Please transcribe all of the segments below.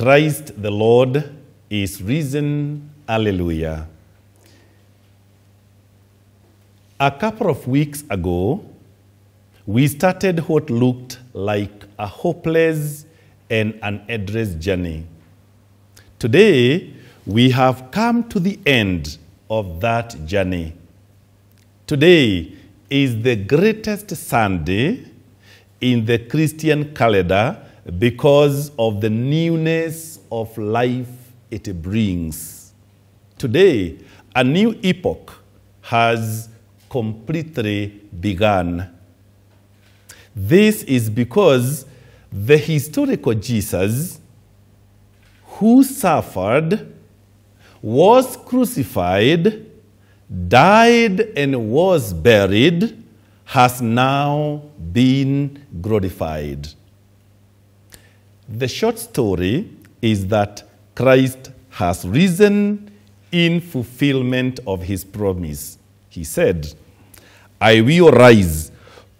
Christ the Lord is risen. Alleluia. A couple of weeks ago, we started what looked like a hopeless and unaddressed journey. Today, we have come to the end of that journey. Today is the greatest Sunday in the Christian calendar because of the newness of life it brings. Today, a new epoch has completely begun. This is because the historical Jesus who suffered, was crucified, died, and was buried has now been glorified. The short story is that Christ has risen in fulfillment of his promise. He said, I will rise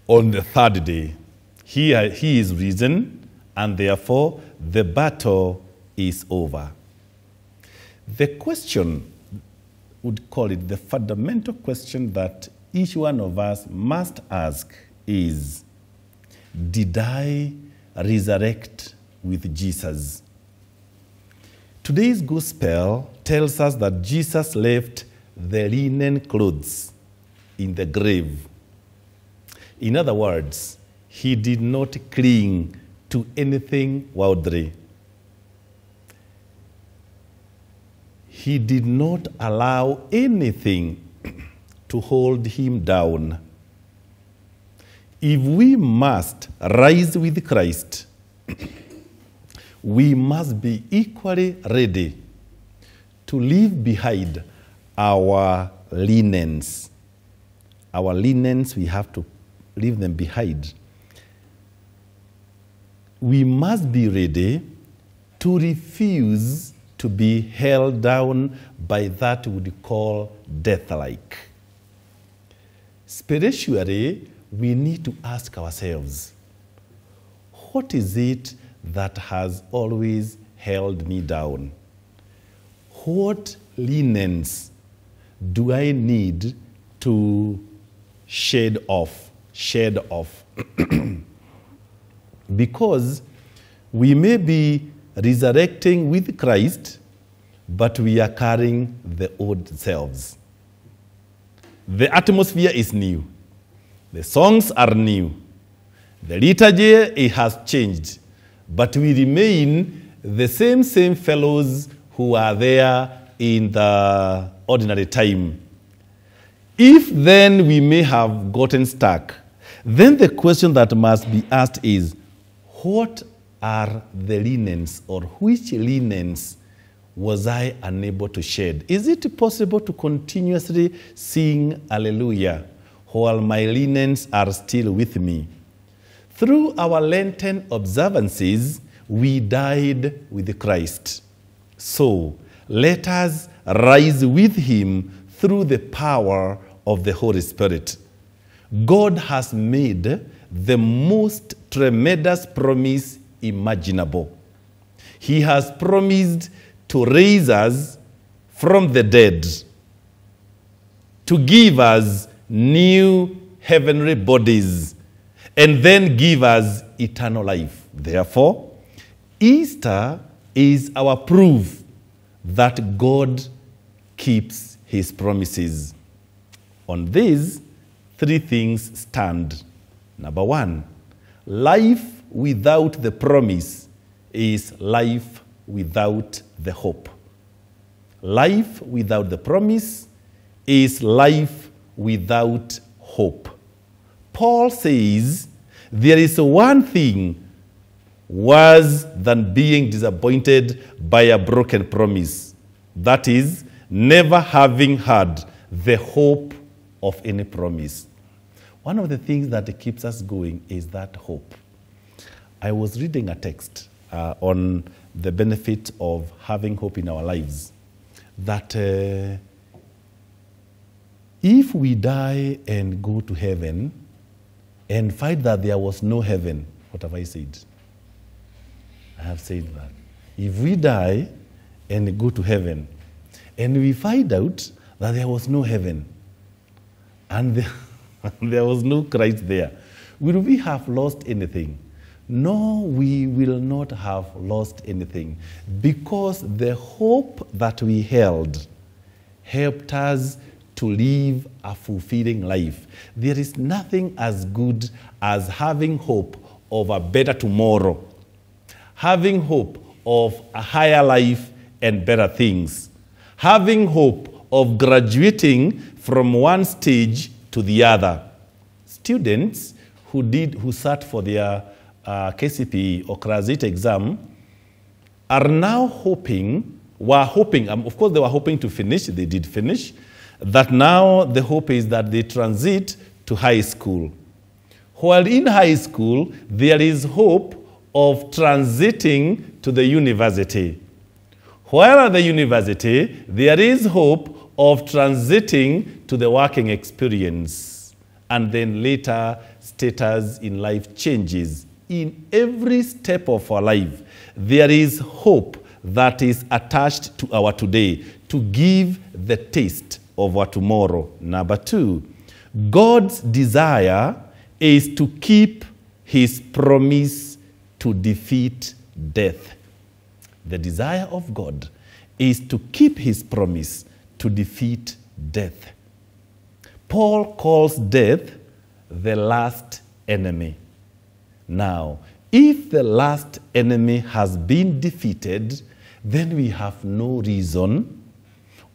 on the third day. He, he is risen, and therefore the battle is over. The question, would call it the fundamental question that each one of us must ask is Did I resurrect with Jesus? Today's gospel tells us that Jesus left the linen clothes in the grave. In other words, he did not cling to anything worldly. He did not allow anything to hold him down. If we must rise with Christ, we must be equally ready to leave behind our linens. Our linens, we have to leave them behind. We must be ready to refuse to be held down by that we call death like. Spiritually, we need to ask ourselves what is it that has always held me down? What linens do I need to shed off? Shed off. because we may be resurrecting with Christ, but we are carrying the old selves. The atmosphere is new. The songs are new. The liturgy it has changed, but we remain the same same fellows who are there in the ordinary time. If then we may have gotten stuck, then the question that must be asked is what are the linens or which linens was I unable to shed? Is it possible to continuously sing Alleluia while my linens are still with me? Through our Lenten observances, we died with Christ. So let us rise with him through the power of the Holy Spirit. God has made the most tremendous promise imaginable. He has promised to raise us from the dead, to give us new heavenly bodies, and then give us eternal life. Therefore, Easter is our proof that God keeps his promises. On these, three things stand. Number one, life without the promise is life without the hope. Life without the promise is life without hope. Paul says there is one thing worse than being disappointed by a broken promise. That is, never having had the hope of any promise. One of the things that keeps us going is that hope. I was reading a text uh, on the benefit of having hope in our lives. That uh, if we die and go to heaven and find that there was no heaven, what have I said? I have said that. if we die and go to heaven, and we find out that there was no heaven, and there, there was no Christ there, will we have lost anything? No, we will not have lost anything because the hope that we held helped us to live a fulfilling life. There is nothing as good as having hope of a better tomorrow, having hope of a higher life and better things, having hope of graduating from one stage to the other. Students who did who sat for their uh, KCPE or 8 exam are now hoping, were hoping, um, of course they were hoping to finish, they did finish, that now the hope is that they transit to high school. While in high school, there is hope of transiting to the university. While at the university, there is hope of transiting to the working experience. And then later, status in life changes. In every step of our life, there is hope that is attached to our today to give the taste our tomorrow. Number two, God's desire is to keep his promise to defeat death. The desire of God is to keep his promise to defeat death. Paul calls death the last enemy. Now, if the last enemy has been defeated, then we have no reason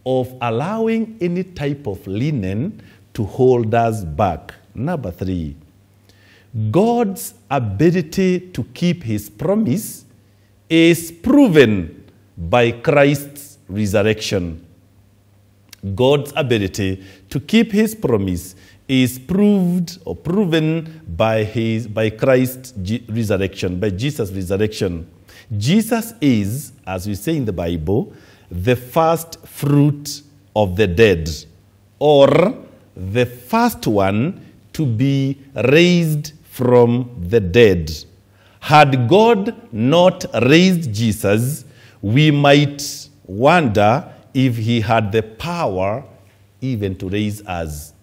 of allowing any type of linen to hold us back. Number three, God's ability to keep his promise is proven by Christ's resurrection. God's ability to keep his promise is proved or proven by, his, by Christ's resurrection, by Jesus' resurrection. Jesus is, as we say in the Bible, the first fruit of the dead, or the first one to be raised from the dead. Had God not raised Jesus, we might wonder if he had the power even to raise us.